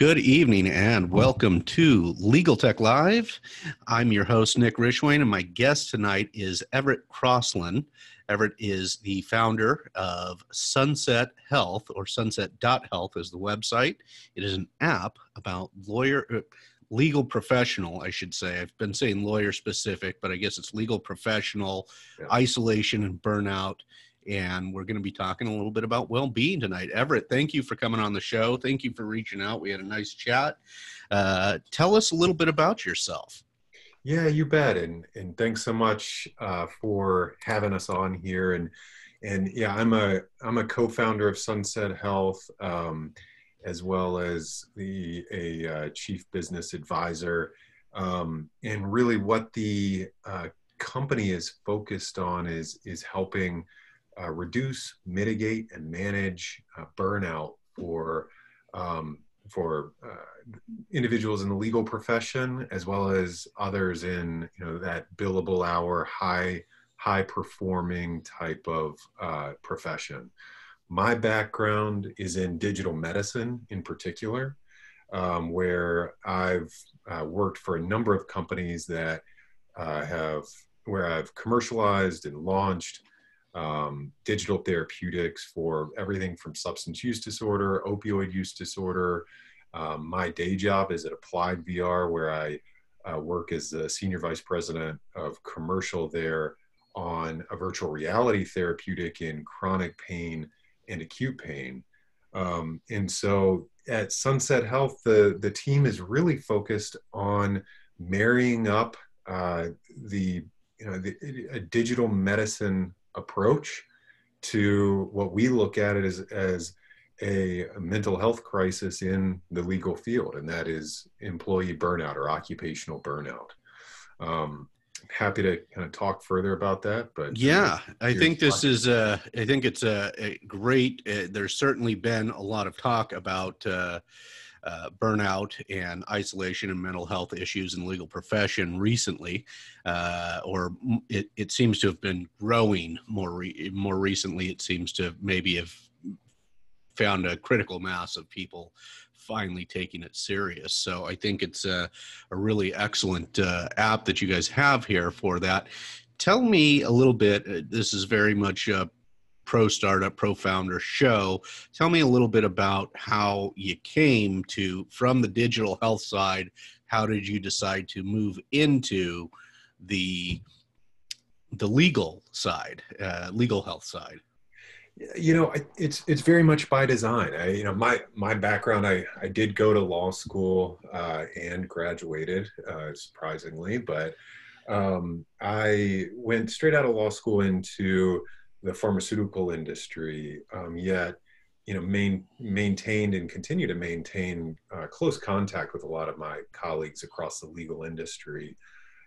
Good evening and welcome to Legal Tech Live. I'm your host, Nick Rishwain, and my guest tonight is Everett Crosland. Everett is the founder of Sunset Health, or sunset.health is the website. It is an app about lawyer, uh, legal professional, I should say. I've been saying lawyer specific, but I guess it's legal professional, yeah. isolation and burnout and we're going to be talking a little bit about well-being tonight. Everett, thank you for coming on the show. Thank you for reaching out. We had a nice chat. Uh, tell us a little bit about yourself. Yeah, you bet, and and thanks so much uh, for having us on here. And and yeah, I'm a I'm a co-founder of Sunset Health, um, as well as the a uh, chief business advisor. Um, and really, what the uh, company is focused on is is helping uh, reduce, mitigate, and manage uh, burnout for um, for uh, individuals in the legal profession as well as others in you know that billable hour high high performing type of uh, profession. My background is in digital medicine in particular, um, where I've uh, worked for a number of companies that uh, have where I've commercialized and launched um, digital therapeutics for everything from substance use disorder, opioid use disorder. Um, my day job is at Applied VR, where I uh, work as the senior vice president of commercial there on a virtual reality therapeutic in chronic pain and acute pain. Um, and so at Sunset Health, the, the team is really focused on marrying up uh, the you know the, a digital medicine approach to what we look at it as, as a mental health crisis in the legal field, and that is employee burnout or occupational burnout. Um, happy to kind of talk further about that, but yeah, uh, I think this is a, I think it's a, a great. Uh, there's certainly been a lot of talk about. Uh, uh, burnout and isolation and mental health issues in legal profession recently, uh, or it, it seems to have been growing more re- more recently. It seems to maybe have found a critical mass of people finally taking it serious. So I think it's a, a really excellent uh, app that you guys have here for that. Tell me a little bit. Uh, this is very much Pro Startup, Pro Founder show. Tell me a little bit about how you came to, from the digital health side, how did you decide to move into the the legal side, uh, legal health side? You know, it's it's very much by design. I, you know, my my background, I I did go to law school uh, and graduated, uh, surprisingly, but um, I went straight out of law school into the pharmaceutical industry, um, yet you know main, maintained and continue to maintain uh, close contact with a lot of my colleagues across the legal industry,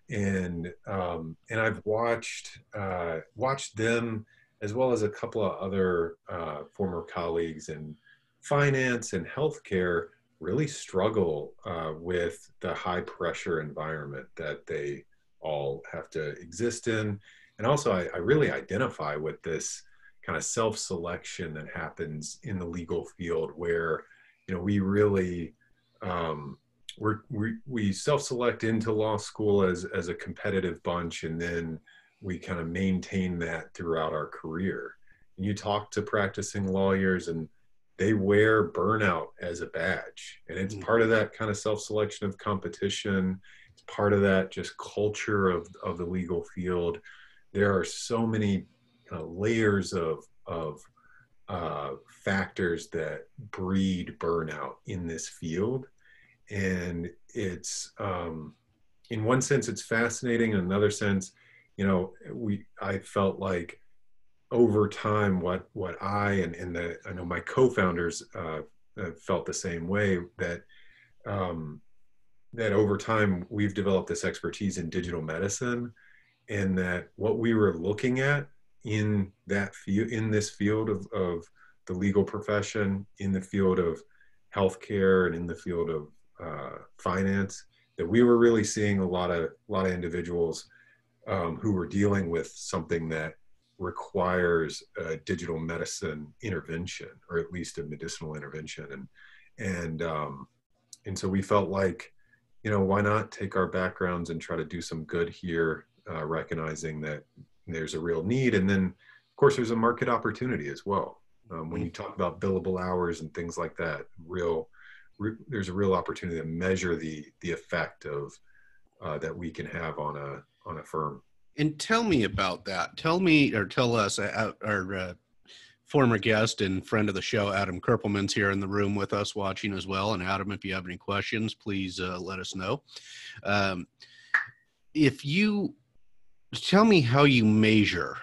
and um, and I've watched uh, watched them as well as a couple of other uh, former colleagues in finance and healthcare really struggle uh, with the high pressure environment that they all have to exist in and also I, I really identify with this kind of self-selection that happens in the legal field where you know we really um, we're, we we self-select into law school as as a competitive bunch and then we kind of maintain that throughout our career. And you talk to practicing lawyers and they wear burnout as a badge. And it's mm-hmm. part of that kind of self-selection of competition. It's part of that just culture of of the legal field there are so many uh, layers of of uh, factors that breed burnout in this field, and it's um, in one sense it's fascinating. In another sense, you know, we I felt like over time what what I and, and the I know my co-founders uh, uh felt the same way that um, that over time we've developed this expertise in digital medicine and that what we were looking at in that field in this field of, of the legal profession in the field of healthcare and in the field of uh, finance that we were really seeing a lot of a lot of individuals um, who were dealing with something that requires a digital medicine intervention or at least a medicinal intervention. And and um, and so we felt like, you know, why not take our backgrounds and try to do some good here, uh, recognizing that there's a real need, and then of course there's a market opportunity as well. Um, when you talk about billable hours and things like that, real re- there's a real opportunity to measure the the effect of uh, that we can have on a on a firm. And tell me about that. Tell me or tell us, uh, our uh, former guest and friend of the show, Adam Kirpelman's here in the room with us watching as well. And Adam, if you have any questions, please uh, let us know. Um, if you tell me how you measure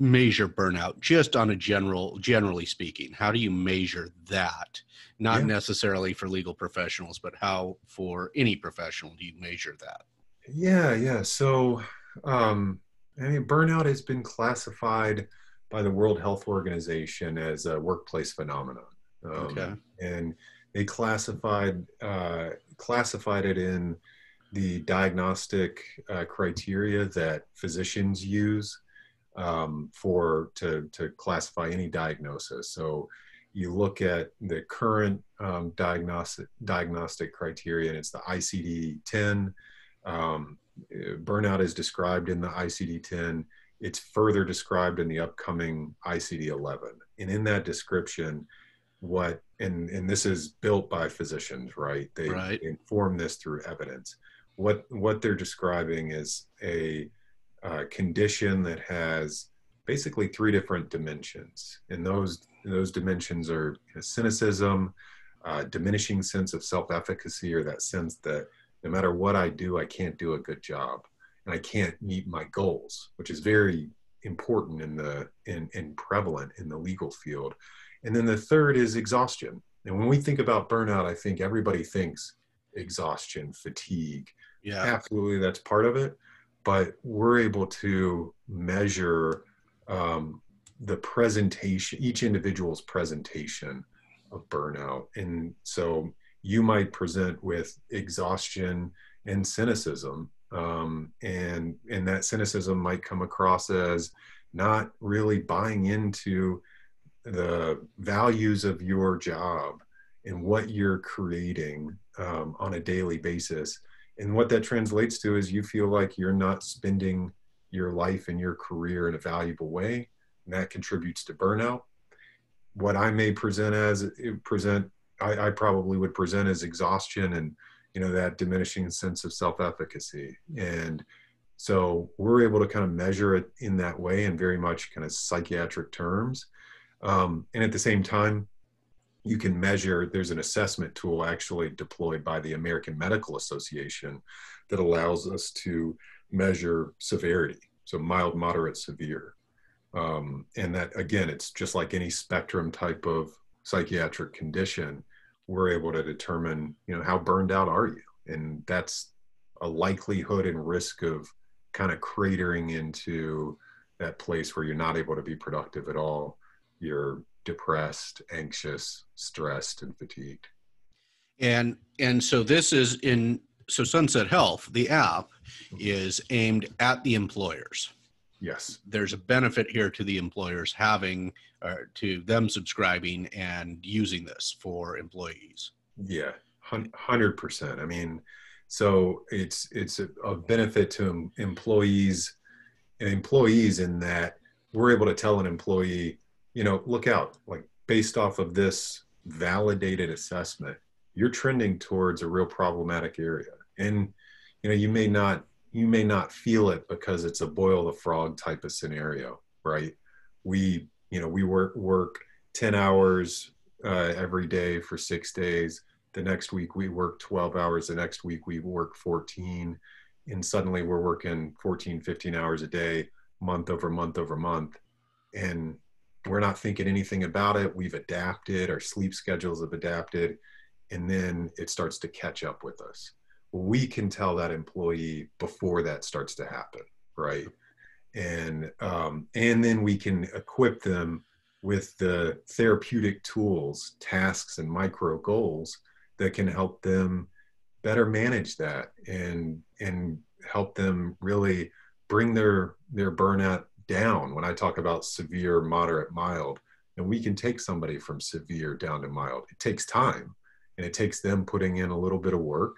measure burnout just on a general generally speaking. How do you measure that? Not yeah. necessarily for legal professionals but how for any professional do you measure that? Yeah yeah. So um i mean burnout has been classified by the world health organization as a workplace phenomenon. Um, okay. and they classified uh, classified it in the diagnostic uh, criteria that physicians use um, for to to classify any diagnosis. So you look at the current um, diagnostic diagnostic criteria, and it's the ICD-10. Um, burnout is described in the ICD-10. It's further described in the upcoming ICD-11, and in that description, what and and this is built by physicians, right? They right. inform this through evidence. What what they're describing is a uh, condition that has basically three different dimensions, and those those dimensions are you know, cynicism, uh, diminishing sense of self-efficacy, or that sense that no matter what I do, I can't do a good job, and I can't meet my goals, which is very important in the in, in prevalent in the legal field. And then the third is exhaustion. And when we think about burnout, I think everybody thinks exhaustion, fatigue. Yeah, absolutely, that's part of it but we're able to measure um, the presentation, each individual's presentation of burnout. And so you might present with exhaustion and cynicism. Um, and, and that cynicism might come across as not really buying into the values of your job and what you're creating um, on a daily basis. And what that translates to is you feel like you're not spending your life and your career in a valuable way and that contributes to burnout. What i may present as present I, I, probably would present as exhaustion and you know that diminishing sense of self-efficacy. And so we're able to kind of measure it in that way in very much kind of psychiatric terms. Um, and at the same time you can measure there's an assessment tool actually deployed by the american medical association that allows us to measure severity so mild moderate severe. Um, and that again it's just like any spectrum type of psychiatric condition we're able to determine you know how burned out are you? And that's a likelihood and risk of kind of cratering into that place where you're not able to be productive at all. You're depressed, anxious, stressed, and fatigued. And and so this is in so Sunset Health, the app is aimed at the employers. Yes. There's a benefit here to the employers having uh, to them subscribing and using this for employees. Yeah, hundred percent. I mean, so it's it's a, a benefit to employees employees in that we're able to tell an employee you know, look out, like based off of this validated assessment, you're trending towards a real problematic area. And, you know, you may not, you may not feel it because it's a boil the frog type of scenario, right? We, you know, we work, work 10 hours uh, every day for six days. The next week we work 12 hours. The next week we work 14. And suddenly we're working 14, 15 hours a day, month over month over month. And we're not thinking anything about it. We've adapted, our sleep schedules have adapted, and then it starts to catch up with us. We can tell that employee before that starts to happen, right? And um, and then we can equip them with the therapeutic tools, tasks, and micro goals that can help them better manage that and and help them really bring their their burnout down when I talk about severe, moderate, mild. And we can take somebody from severe down to mild. It takes time. and it takes them putting in a little bit of work,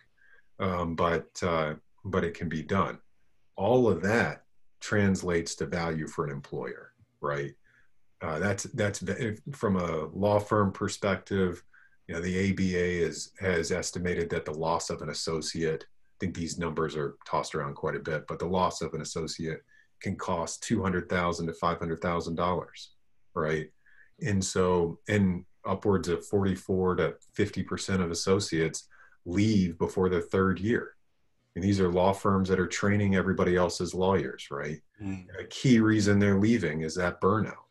um, but uh, but it can be done. All of that translates to value for an employer, right? Uh, that's that's from a law firm perspective. You know, the ABA is, has estimated that the loss of an associate. I think these numbers are tossed around quite a bit, but the loss of an associate can cost two hundred thousand to five hundred thousand dollars, right? And so, and upwards of forty-four to fifty percent of associates leave before their third year. And these are law firms that are training everybody else as lawyers, right? Mm. A key reason they're leaving is that burnout.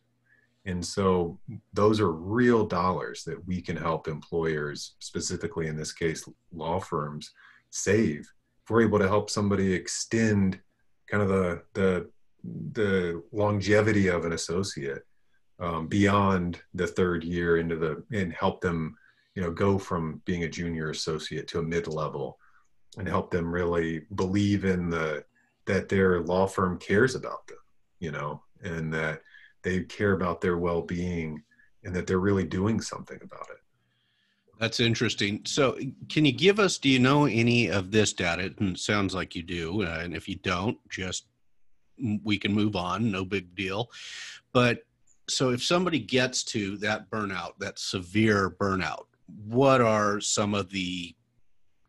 And so those are real dollars that we can help employers, specifically in this case, law firms, save. If we're able to help somebody extend kind of the the the longevity of an associate um, beyond the third year into the and help them you know go from being a junior associate to a mid level and help them really believe in the that their law firm cares about them you know and that they care about their well-being and that they're really doing something about it. That's interesting. So can you give us do you know any of this data? And it sounds like you do uh, and if you don't just we can move on no big deal. But so if somebody gets to that burnout that severe burnout what are some of the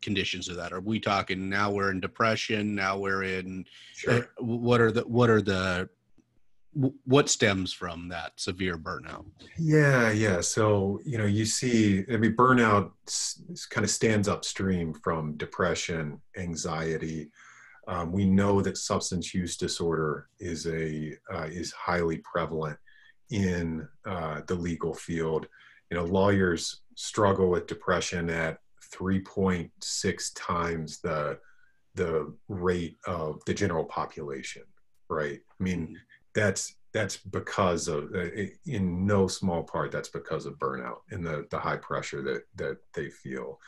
conditions of that? Are we talking now we're in depression now we're in sure. Uh, what are the what are the what stems from that severe burnout? Yeah yeah. So you know you see i mean burnout kind of stands upstream from depression anxiety um, we know that substance use disorder is a uh, is highly prevalent in uh, the legal field. You know, lawyers struggle with depression at 3.6 times the the rate of the general population. Right? I mean, mm-hmm. that's that's because of uh, in no small part that's because of burnout and the the high pressure that that they feel.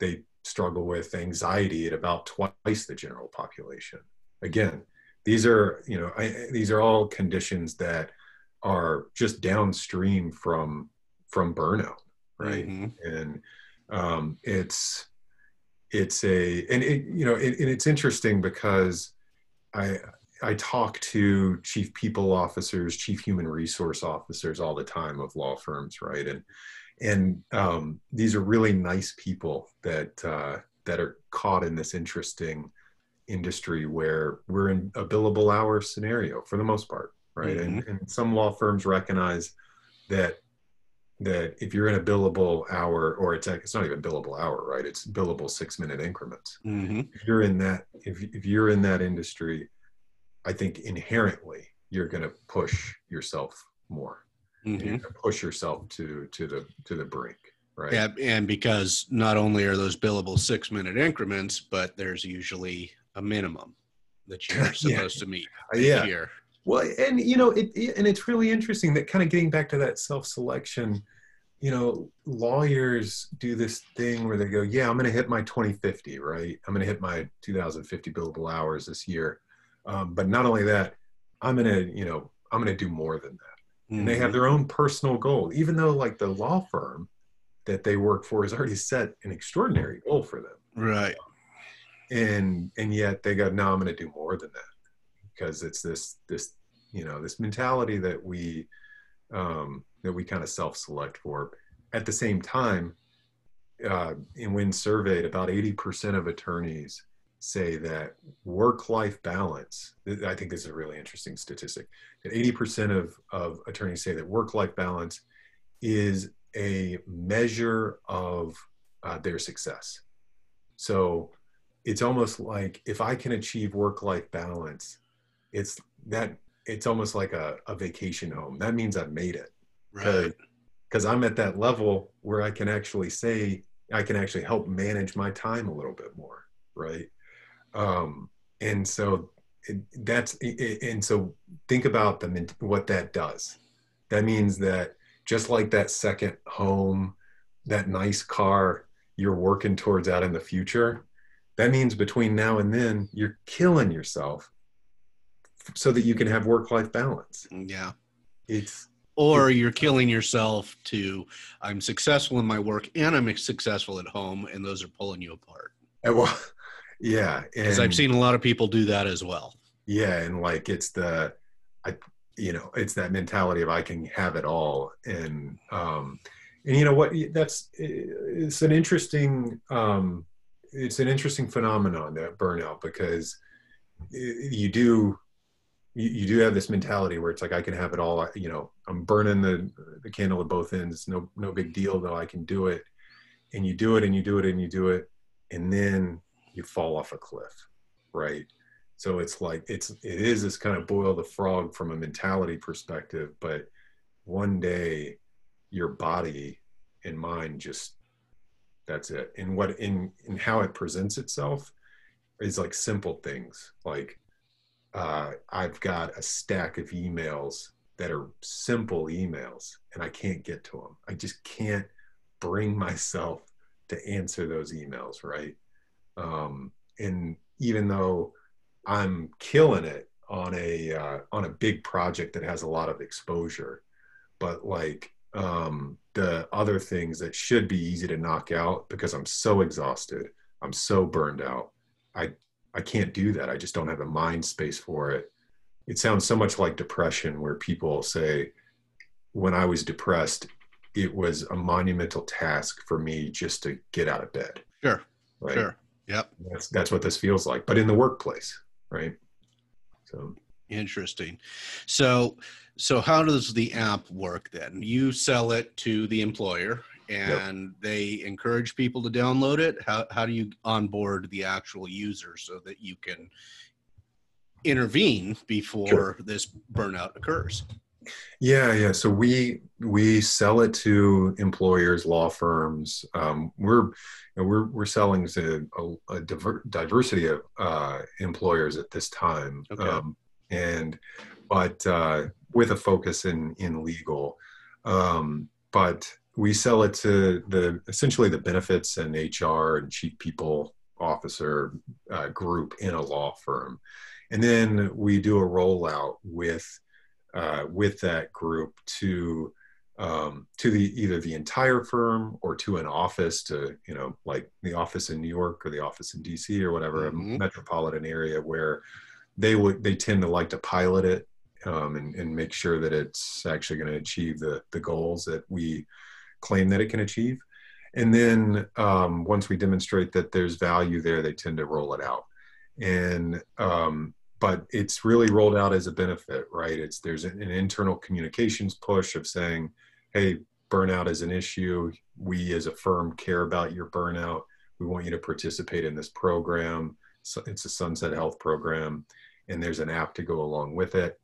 They struggle with anxiety at about twice the general population. Again, these are you know I, these are all conditions that are just downstream from from burnout, right? Mm-hmm. And um, it's it's a and it you know it, and it's interesting because I I talk to chief people officers, chief human resource officers all the time of law firms, right? And and um, these are really nice people that uh, that are caught in this interesting industry where we're in a billable hour scenario for the most part, right? Mm-hmm. And, and some law firms recognize that that if you're in a billable hour or it's it's not even billable hour right it's billable six minute increments mm-hmm. if you're in that if, if you're in that industry i think inherently you're going to push yourself more mm-hmm. push yourself to to the to the brink right yeah and because not only are those billable six minute increments but there's usually a minimum that you're supposed yeah. to meet uh, yeah here well, and you know, it, it, and it's really interesting that kind of getting back to that self-selection. You know, lawyers do this thing where they go, "Yeah, I'm going to hit my 2050, right? I'm going to hit my 2050 billable hours this year." Um, but not only that, I'm going to, you know, I'm going to do more than that. Mm-hmm. And they have mm-hmm. their own personal goal, even though like the law firm that they work for has already set an extraordinary goal for them. Right. And and yet they go, no, I'm going to do more than that because it's this this you know this mentality that we um, that we kind of self-select for. At the same time, uh, and when surveyed, about 80% of attorneys say that work-life balance. I think this is a really interesting statistic. That 80% of of attorneys say that work-life balance is a measure of uh, their success. So it's almost like if I can achieve work-life balance, it's that it's almost like a, a vacation home. That means I've made it. Right. Because I'm at that level where I can actually say, I can actually help manage my time a little bit more. Right. Um, and so it, that's, it, and so think about the, what that does. That means that just like that second home, that nice car you're working towards out in the future, that means between now and then you're killing yourself so that you can have work life balance. Yeah. It's or you're killing yourself to i'm successful in my work and i'm successful at home and those are pulling you apart well, yeah, because i've seen a lot of people do that as well Yeah, and like it's the, I, you know, it's that mentality of I can have it all, and um, and you know what? That's it's an interesting, um, it's an interesting phenomenon that burnout because you do, you, you do have this mentality where it's like I can have it all. You know, I'm burning the the candle at both ends. No no big deal though. I can do it, and you do it, and you do it, and you do it, and then you fall off a cliff, right? so it's like it's it is this kind of boil the frog from a mentality perspective but one day your body and mind just that's it. And what in in how it presents itself is like simple things like uh, i've got a stack of emails that are simple emails and i can't get to them i just can't bring myself to answer those emails right um, and even though I'm killing it on a uh, on a big project that has a lot of exposure, but like um, the other things that should be easy to knock out because I'm so exhausted, I'm so burned out. I I can't do that. I just don't have a mind space for it. It sounds so much like depression, where people say, when I was depressed, it was a monumental task for me just to get out of bed. sure Right? sure yep That's that's what this feels like, but in the workplace, right? So Interesting. So, so how does the app work then? You sell it to the employer, and they encourage people to download it. How how do you onboard the actual user so that you can intervene before this burnout occurs? Yeah, yeah. So we we sell it to employers, law firms. Um, we're you know, we're we're selling to a, a diver, diversity of uh, employers at this time, Okay. um, and but uh, with a focus in in legal. Um, but we sell it to the essentially the benefits and HR and chief people officer uh, group in a law firm, and then we do a rollout with uh, with that group to um, to the either the entire firm or to an office to you know like the office in New York or the office in DC or whatever Mhm. a metropolitan area where they would they tend to like to pilot it um, and, and make sure that it's actually going to achieve the the goals that we claim that it can achieve and then um, once we demonstrate that there's value there they tend to roll it out and um, but it's really rolled out as a benefit right? It's there's an, an internal communications push of saying hey burnout is an issue. We as a firm care about your burnout. We want you to participate in this program. So it's a sunset health program and there's an app to go along with it.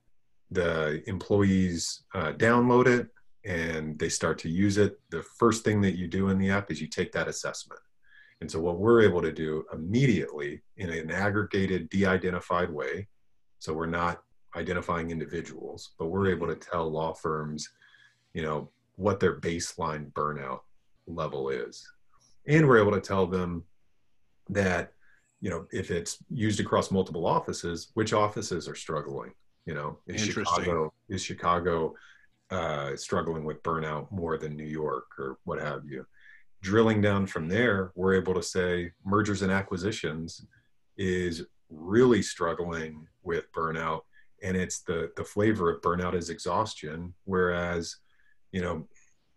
The employees uh, download it and they start to use it. The first thing that you do in the app is you take that assessment and so what we're able to do immediately in an aggregated, de-identified way, so we're not identifying individuals, but we're able to tell law firms, you know, what their baseline burnout level is. And we're able to tell them that, you know, if it's used across multiple offices, which offices are struggling, you know, is Chicago, is Chicago uh, struggling with burnout more than New York or what have you? Drilling down from there, we're able to say mergers and acquisitions is really struggling with burnout. And it's the, the flavor of burnout is exhaustion. Whereas, you know,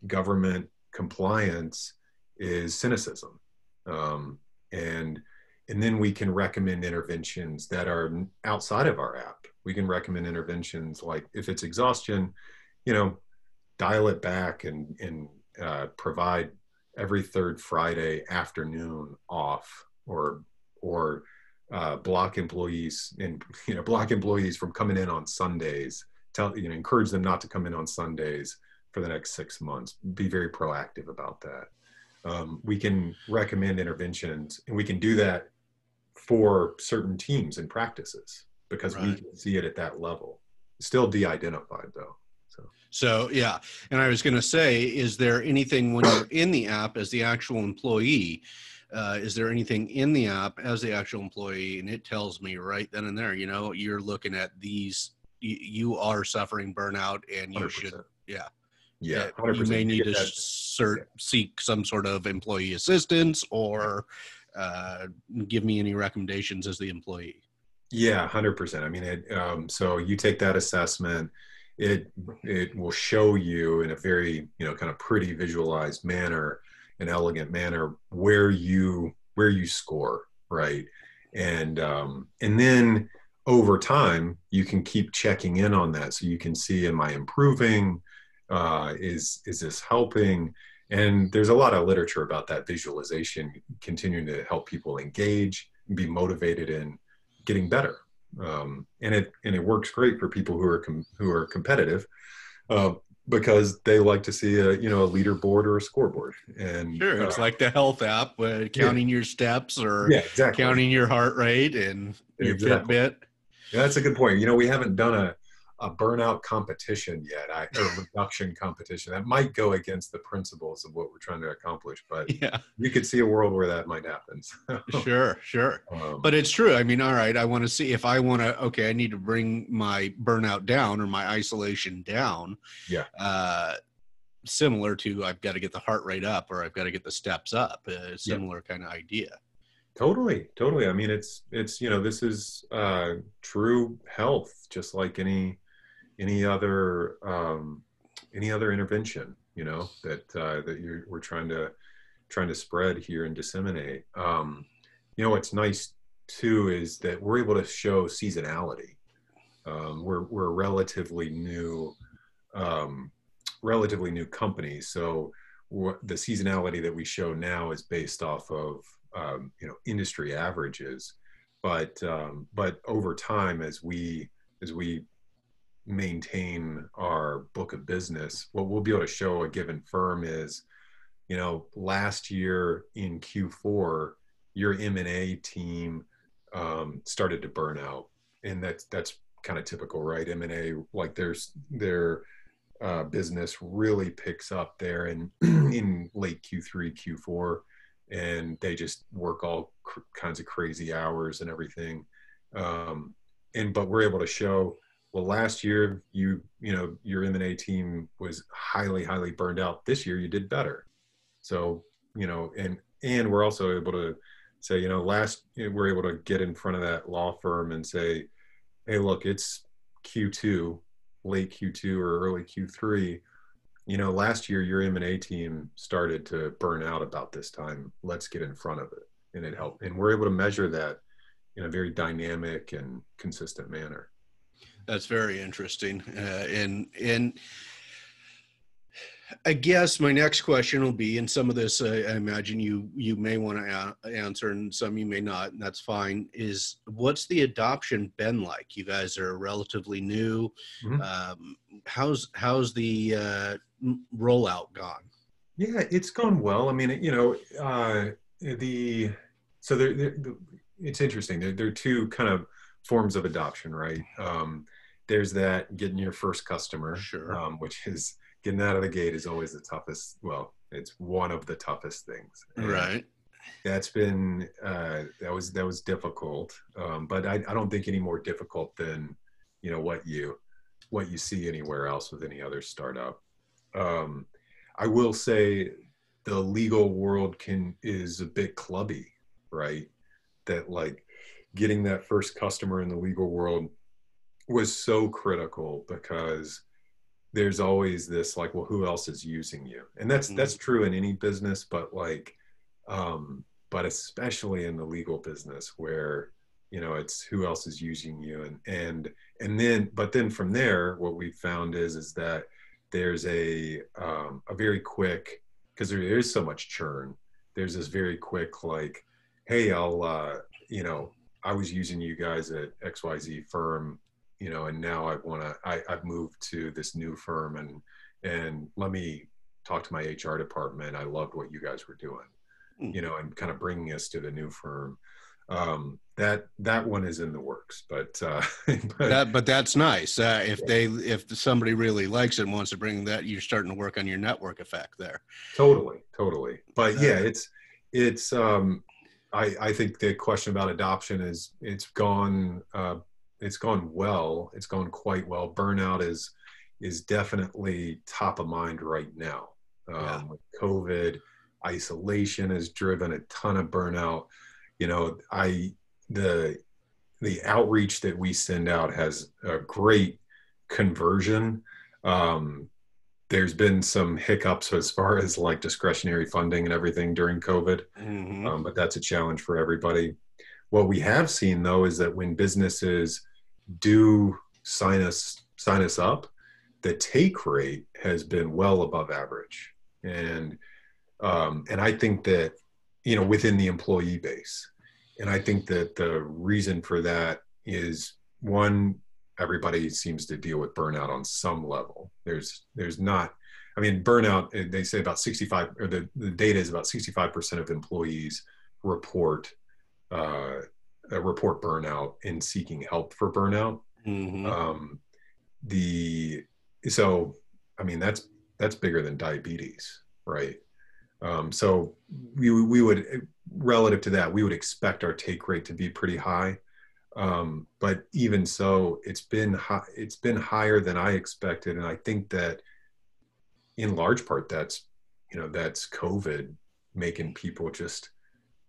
government compliance is cynicism. Um, and, and then we can recommend interventions that are outside of our app. We can recommend interventions like if it's exhaustion, you know, dial it back and, and uh, provide every third Friday afternoon off or or uh, block employees and you know block employees from coming in on Sundays. Tell you know encourage them not to come in on Sundays for the next six months. Be very proactive about that. Um, we can recommend interventions and we can do that for certain teams and practices because we can see it at that level. Still de-identified though. So yeah, and I was going to say, is there anything when you're in the app as the actual employee? Uh, is there anything in the app as the actual employee, and it tells me right then and there, you know, you're looking at these, you, you are suffering burnout, and you 100%. should Yeah. Yeah, you 100%. may need to cert, seek some sort of employee assistance or uh, give me any recommendations as the employee. Yeah, hundred percent. I mean, it, um, so you take that assessment, it it will show you in a very you know kind of pretty visualized manner, an elegant manner where you where you score, right? And um, and then over time you can keep checking in on that, so you can see, am I improving? Uh, is is this helping? And there's a lot of literature about that visualization, continuing to help people engage, be motivated in getting better um, and it and it works great for people who are com- who are competitive uh, because they like to see a you know a leaderboard or a scoreboard and Sure. It's uh, like the health app, uh, counting your steps or yeah exactly counting your heart rate and your Exactly. Fitbit. Yeah, that's a good point you know we haven't done a a burnout competition yet I, or reduction competition that might go against the principles of what we're trying to accomplish but Yeah, you could see a world where that might happen sure, sure. um, But it's true. I mean, all right, I want to see if I want to, okay, I need to bring my burnout down or my isolation down. Yeah. Uh, similar to I've got to get the heart rate up or I've got to get the steps up. Uh, similar kind of idea. Totally, totally. I mean, it's it's you know this is uh, true health, just like any any other um, any other intervention. You know that uh, that you're we're trying to trying to spread here and disseminate. Um, you know what's nice too is that we're able to show seasonality. Um, we're we're a relatively new um, relatively new company, so the seasonality that we show now is based off of um, you know industry averages but um, but over time as we as we maintain our book of business what we'll be able to show a given firm is you know last year in q4 your m&a team um, started to burn out. And that's that's kind of typical right? M&a like there's their uh, business really picks up there in in late q3 q4 and they just work all cr- kinds of crazy hours and everything. Um, and but we're able to show well last year you you know your m&a team was highly highly burned out. This year you did better. So you know and and we're also able to say you know last we're able to get in front of that law firm and say hey look it's q2 late q2 or early q3 you know last year your m&a team started to burn out about this time. Let's get in front of it. And it helped. And we're able to measure that in a very dynamic and consistent manner That's very interesting. Uh, and and I guess my next question will be, and some of this uh, I imagine you you may want to a- answer, and some you may not, and that's fine. Is what's the adoption been like? You guys are relatively new. Mhm. Um, how's how's the uh, rollout gone? Yeah, it's gone well. I mean, you know, uh, the so there, there, the, it's interesting. There, there are two kind of forms of adoption, right? Um, there's that getting your first customer, Sure. um, which is getting out of the gate is always the toughest. Well, it's one of the toughest things. And Right. That's been uh, that was that was difficult, um, but I, I don't think any more difficult than you know what you what you see anywhere else with any other startup. Um, I will say the legal world can is a bit clubby, right? That like getting that first customer in the legal world was so critical because there's always this like well who else is using you? And that's that's true in any business but like um but especially in the legal business where you know it's who else is using you and and and then but then from there what we found is is that there's a um a very quick because there is so much churn there's this very quick like hey i'll uh you know i was using you guys at xyz firm you know and now i want to I, i've moved to this new firm and and let me talk to my hr department i loved what you guys were doing Hmm. you know and kind of bringing us to the new firm um that that one is in the works but uh but That, but that's nice. Uh, if they, if somebody really likes it and wants to bring that, you're starting to work on your network effect there. totally totally but yeah it's it's um i i think the question about adoption is it's gone uh it's gone well it's gone quite well burnout is is definitely top of mind right now. Um, yeah. COVID, isolation has driven a ton of burnout. You know, I the the outreach that we send out has a great conversion. Um, there's been some hiccups as far as like discretionary funding and everything during COVID, mm-hmm. um, but that's a challenge for everybody. What we have seen though is that when businesses do sign us sign us up, the take rate has been well above average, and um, and I think that you know within the employee base, and I think that the reason for that is one everybody seems to deal with burnout on some level. There's there's not I mean burnout they say about 65 or the, the data is about 65% of employees report uh, report burnout and seeking help for burnout. Mm-hmm. Um, the so I mean that's that's bigger than diabetes, right? Um, so we we would relative to that we would expect our take rate to be pretty high. Um, but even so, it's been high, it's been higher than I expected, and I think that in large part that's you know that's COVID making people just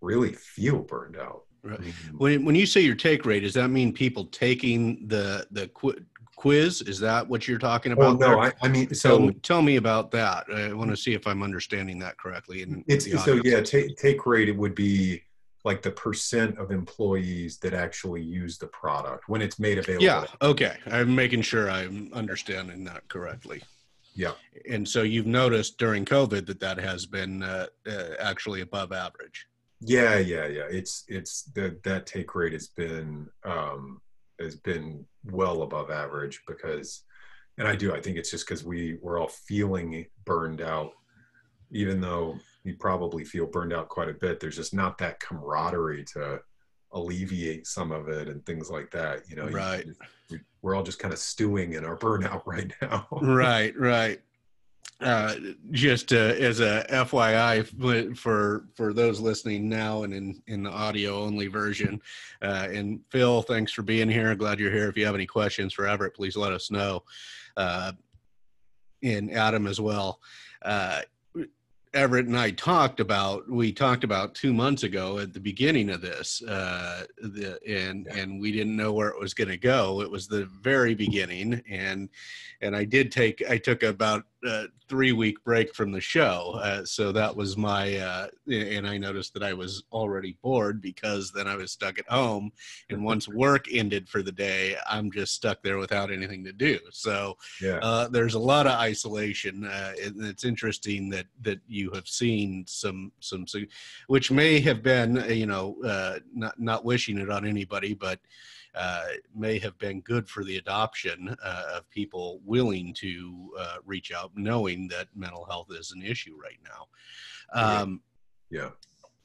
really feel burned out. Right. When when you say your take rate, does that mean people taking the the qu- quiz? Is that what you're talking about? No, I, I, mean, so tell, tell, me about that. I want to see if I'm understanding that correctly. In, it's so yeah, take take rate it would be like the percent of employees that actually use the product when it's made available. Yeah. Okay. I'm making sure I'm understanding that correctly. Yeah. And so you've noticed during COVID that that has been uh, uh, actually above average. Yeah, yeah, yeah. It's it's that that take rate has been um, has been well above average because, and I do I think it's just because we we're all feeling burned out, even though you probably feel burned out quite a bit. There's just not that camaraderie to alleviate some of it and things like that. You know, right. You, we're all just kind of stewing in our burnout right now. right, right. Uh, just uh, as a FYI for for those listening now and in in the audio only version, uh, and Phil, thanks for being here. Glad you're here. If you have any questions for Everett, please let us know. Uh, and Adam as well. Uh, Everett and I talked about we talked about two months ago at the beginning of this, uh, the, and yeah. and we didn't know where it was going to go. It was the very beginning, and and I did take I took about a three week break from the show, uh, so that was my uh, and I noticed that I was already bored because then I was stuck at home, and once work ended for the day, I'm just stuck there without anything to do. So yeah. Uh, there's a lot of isolation, uh, and it's interesting that that you have seen some some which may have been you know uh, not not wishing it on anybody, but uh, may have been good for the adoption uh, of people willing to uh, reach out, knowing that mental health is an issue right now. Um, yeah.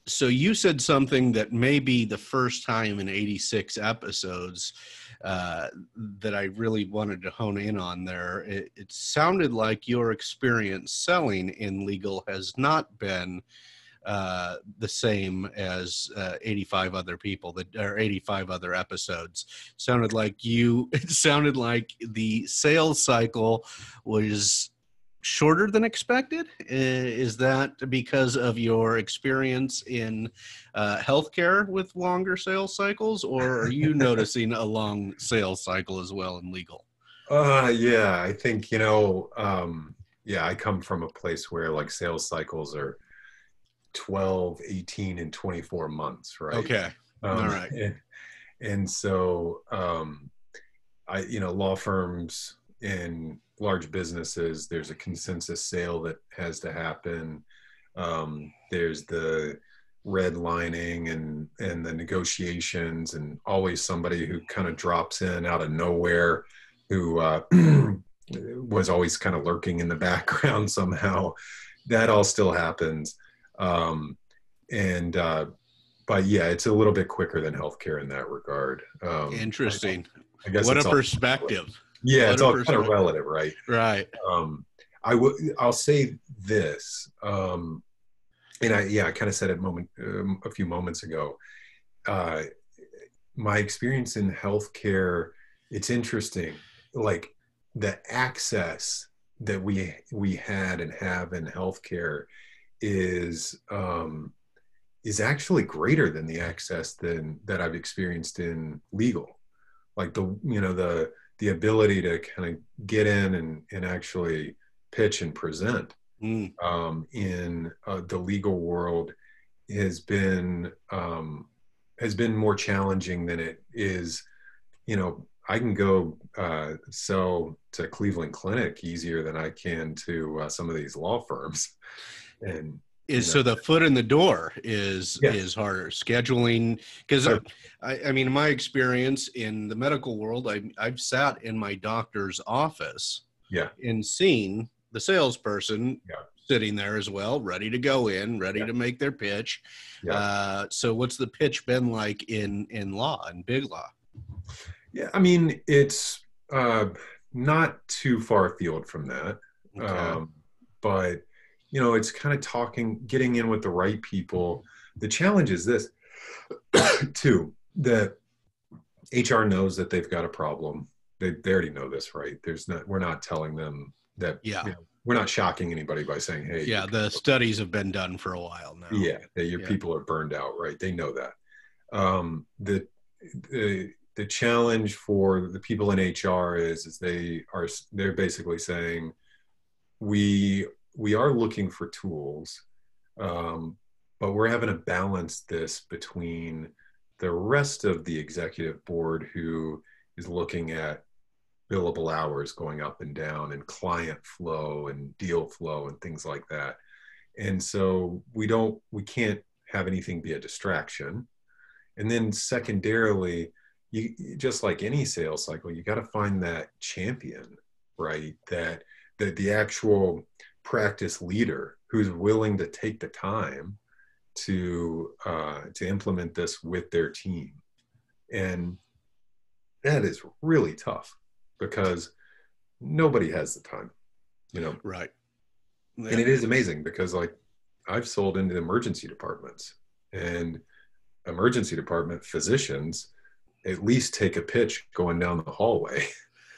So you said something that may be the first time in 86 episodes uh, that I really wanted to hone in on there. It, it sounded like your experience selling in legal has not been uh, the same as uh, 85 other people that or 85 other episodes. Sounded like you it sounded like the sales cycle was shorter than expected? Is that because of your experience in uh, healthcare with longer sales cycles or are you noticing a long sales cycle as well in legal? Uh yeah i think you know um yeah i come from a place where like sales cycles are 12 18 and 24 months right? Okay. Um, all right. and, and so um, i you know law firms and large businesses there's a consensus sale that has to happen. Um, there's the redlining and and the negotiations and always somebody who kind of drops in out of nowhere who uh, was always kind of lurking in the background somehow. That all still happens um, and uh, but yeah, it's a little bit quicker than healthcare in that regard. Um, Interesting. I, I guess what a perspective. Yeah, what it's all kind of relative, right? Right. Um, I would. I'll say this, um, and I yeah, I kind of said it moment um, a few moments ago. Uh, my experience in healthcare, it's interesting. Like the access that we we had and have in healthcare is um, is actually greater than the access than that I've experienced in legal. Like the you know the the ability to kind of get in and and actually pitch and present mm. um, in uh, the legal world has been um, has been more challenging than it is. You know, I can go uh, sell to Cleveland Clinic easier than I can to uh, some of these law firms, and is so the foot in the door is yeah. is harder scheduling because I, I mean in my experience in the medical world I, i've sat in my doctor's office yeah and seen the salesperson yeah. sitting there as well ready to go in ready yeah. to make their pitch yeah. uh, so what's the pitch been like in in law in big law yeah i mean it's uh, not too far afield from that okay. um, but you know, it's kind of talking, getting in with the right people. The challenge is this, too, that HR knows that they've got a problem. They, they already know this, right? There's not, we're not telling them that, yeah. You know, we're not shocking anybody by saying, hey. Yeah, the studies have been done for a while now. Yeah, that your yeah. people are burned out, right? They know that. Um, the, the, the challenge for the people in HR is, is they are, they're basically saying, we we are looking for tools, um, but we're having to balance this between the rest of the executive board who is looking at billable hours going up and down and client flow and deal flow and things like that. And so we don't, we can't have anything be a distraction. And then secondarily, you just like any sales cycle, you got to find that champion, right? That that the actual practice leader who's willing to take the time to uh, to implement this with their team, and that is really tough because nobody has the time, you know. Right. Yeah. And it is amazing because like I've sold into emergency departments and emergency department physicians at least take a pitch going down the hallway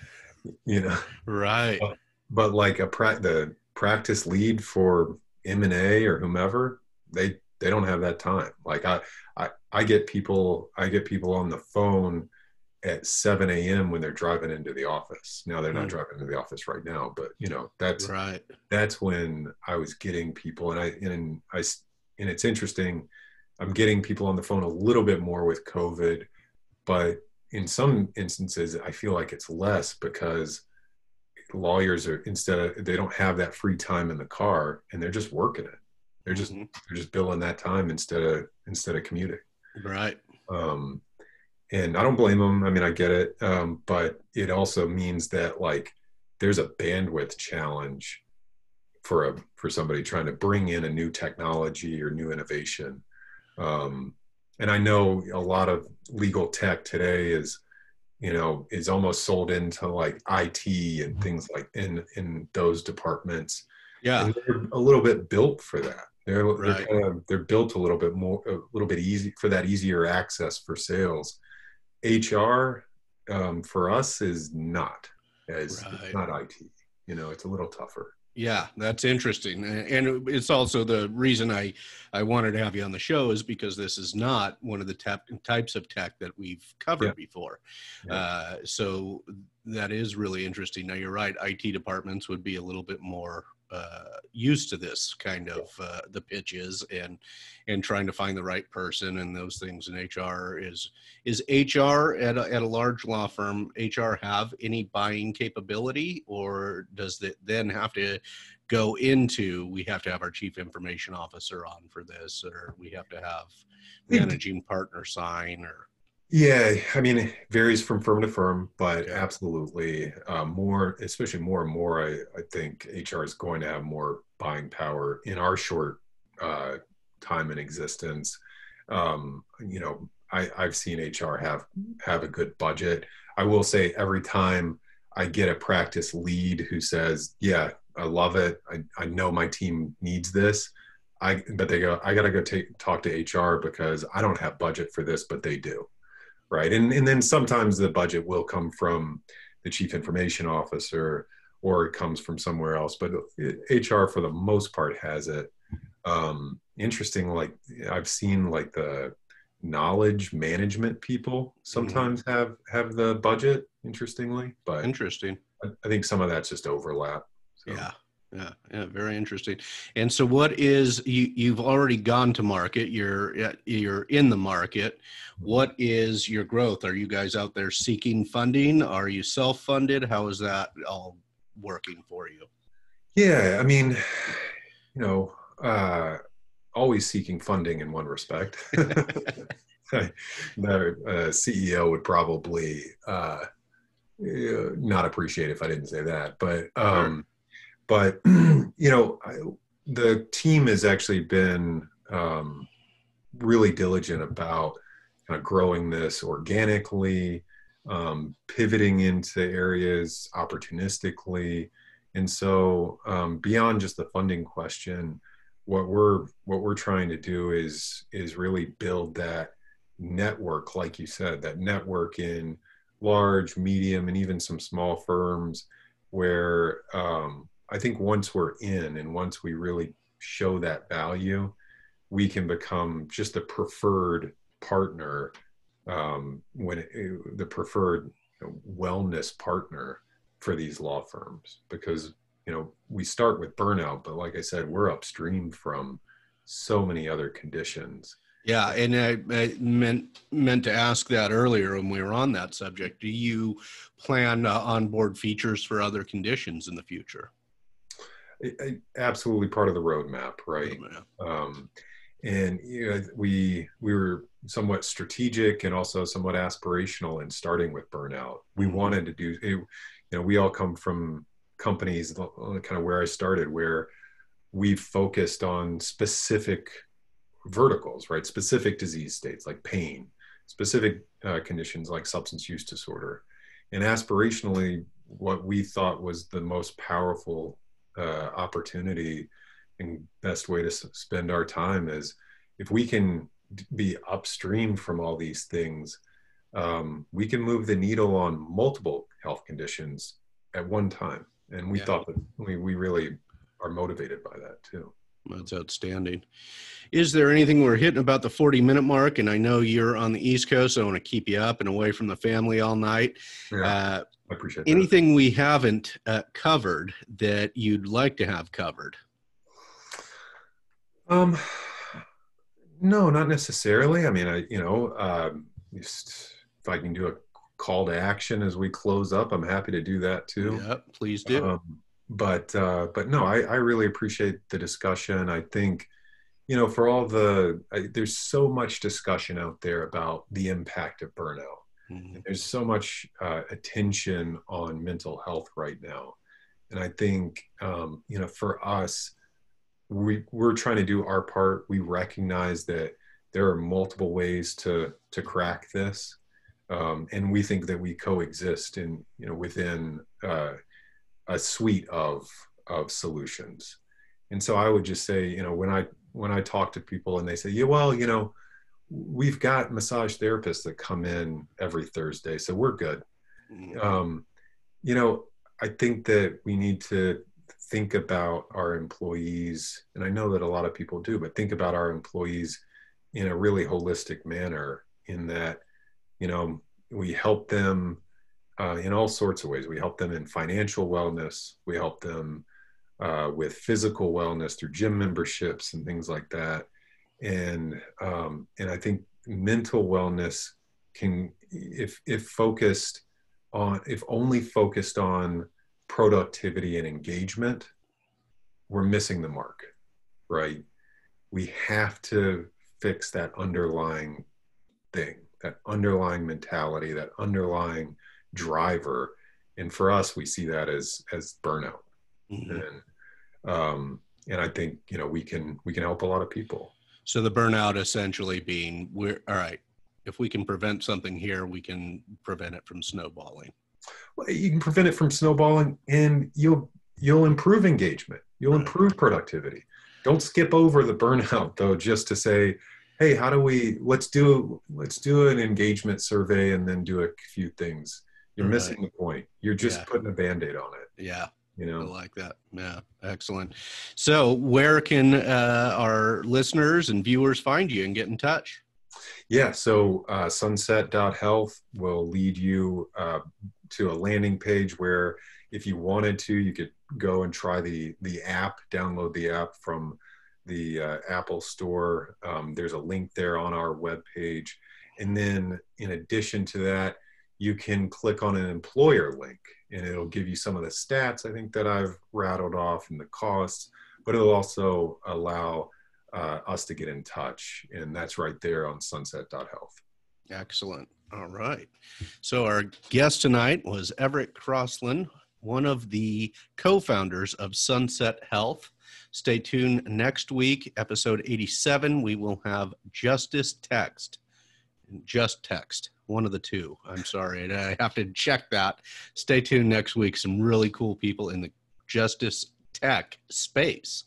you know right but, but like a pra- the practice lead for M&A or whomever, they they don't have that time. Like I, I, I get people, I get people on the phone at 7 a.m. when they're driving into the office. Now they're not mm. driving into the office right now, but you know, that's right. That's when I was getting people and I, and I, and it's interesting. I'm getting people on the phone a little bit more with COVID, but in some instances, I feel like it's less because lawyers are instead of they don't have that free time in the car and they're just working it. They're just mm-hmm. they're just billing that time instead of instead of commuting. Right. Um and i don't blame them i mean i get it. Um but it also means that like there's a bandwidth challenge for a for somebody trying to bring in a new technology or new innovation. Um and i know a lot of legal tech today is you know is almost sold into like IT and mm-hmm. things like in in those departments. Yeah, and they're a little bit built for that. They're right. they're, kind of, they're built a little bit more a little bit easy for that easier access for sales. HR um, for us is not as right. not IT. You know, it's a little tougher. Yeah, that's interesting, and it's also the reason I I wanted to have you on the show is because this is not one of the tap, types of tech that we've covered yeah. before. Yeah. Uh, so that is really interesting. Now you're right; IT departments would be a little bit more uh, used to this kind of uh, the pitches and and trying to find the right person and those things in HR is is HR at a, at a large law firm HR have any buying capability or does it then have to go into we have to have our chief information officer on for this or we have to have managing partner sign or yeah, I mean, it varies from firm to firm, but absolutely uh, more, especially more and more, I, I think HR is going to have more buying power in our short uh, time in existence. Um, you know, I, I've seen HR have have a good budget. I will say every time I get a practice lead who says, "Yeah, I love it. I, I know my team needs this," I but they go, "I got to go take talk to HR because I don't have budget for this, but they do." Right? And and then sometimes the budget will come from the chief information officer or it comes from somewhere else. But HR for the most part has it. Um, interesting, like I've seen like the knowledge management people mm-hmm. sometimes mm-hmm. have have the budget. Interestingly, but interesting. I, I think some of that's just overlap. So. Yeah. Yeah, yeah, very interesting. And so, what is you? You've already gone to market. You're you're in the market. What is your growth? Are you guys out there seeking funding? Are you self funded? How is that all working for you? Yeah, I mean, you know, uh, always seeking funding in one respect. the uh, CEO would probably uh, not appreciate if I didn't say that, but um, but you know, I, the team has actually been um, really diligent about kind of growing this organically um, pivoting into areas opportunistically. And so um, beyond just the funding question, what we're what we're trying to do is is really build that network, like you said, that network in large, medium, and even some small firms where um, I think once we're in and once we really show that value, we can become just a preferred partner um, when it, the preferred wellness partner for these law firms. Because you know we start with burnout but like i said we're upstream from so many other conditions. Yeah and i, I meant meant to ask that earlier when we were on that subject. Do you plan uh, onboard features for other conditions in the future absolutely part of the roadmap right roadmap. Um, and you know, we we were somewhat strategic and also somewhat aspirational in starting with burnout. We mm-hmm. wanted to do, you know, we all come from companies, kind of where I started, where we focused on specific verticals, right? Specific disease states like pain, specific uh, conditions like substance use disorder, and aspirationally, what we thought was the most powerful uh, opportunity and best way to spend our time is if we can be upstream from all these things um, we can move the needle on multiple health conditions at one time. And we yeah. thought that we, we really are motivated by that too. That's outstanding. Is there anything we're hitting about the 40 minute mark? And i know you're on the east coast so i want to keep you up and away from the family all night. Yeah, uh, i appreciate anything we haven't uh, covered that you'd like to have covered um, no, not necessarily. I mean, I you know, um, just if I can do a call to action as we close up, I'm happy to do that too. Yeah, please do. Um, but uh, but no, I, I really appreciate the discussion. I think you know for all the I, there's so much discussion out there about the impact of burnout. Mm-hmm. There's so much uh, attention on mental health right now, and I think um, you know for us we we're trying to do our part. We recognize that there are multiple ways to to crack this, um, and we think that we coexist in you know within uh, a suite of of solutions. And so I would just say, you know, when I when I talk to people and they say, yeah, well, you know, we've got massage therapists that come in every Thursday, so we're good. Mm-hmm. Um, you know, I think that we need to think about our employees, and I know that a lot of people do, but think about our employees in a really holistic manner in that, you know, we help them uh, in all sorts of ways. We help them in financial wellness, we help them uh, with physical wellness through gym memberships and things like that. And um, and I think mental wellness can, if if focused on, if only focused on productivity and engagement, we're missing the mark, right? We have to fix that underlying thing, that underlying mentality, that underlying driver. And for us, we see that as as burnout. Mm-hmm. And um, and I think you know we can we can help a lot of people. So the burnout essentially being we're all right. If we can prevent something here, we can prevent it from snowballing Well, you can prevent it from snowballing and you'll you'll improve engagement you'll improve productivity don't skip over the burnout though just to say hey how do we let's do let's do an engagement survey and then do a few things You're Right. missing the point. You're just Yeah. putting a band-aid on it. Yeah. You I know. like that. Yeah, excellent. So, where can uh, our listeners and viewers find you and get in touch? Yeah, so uh, sunset.health will lead you uh, to a landing page where if you wanted to, you could go and try the, the app, download the app from the uh, Apple Store. Um, there's a link there on our web page And then in addition to that, you can click on an employer link and it'll give you some of the stats I think that I've rattled off and the costs, but it'll also allow uh, us to get in touch. And that's right there on sunset.health. Excellent. All right. So, our guest tonight was Everett Crosland, one of the co founders of Sunset Health. Stay tuned next week, episode 87. We will have Justice Text. Just text, one of the two. I'm sorry. I have to check that. Stay tuned next week. Some really cool people in the Justice Tech space.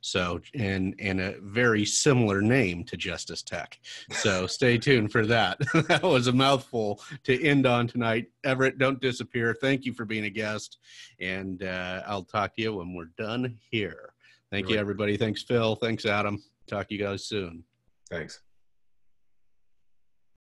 So, and and a very similar name to Justice Tech. So, stay tuned for that. that was a mouthful to end on tonight. Everett, don't disappear. Thank you for being a guest, and uh, I'll talk to you when we're done here. Thank you, Right. everybody. Thanks, Phil. Thanks, Adam. Talk to you guys soon. Thanks.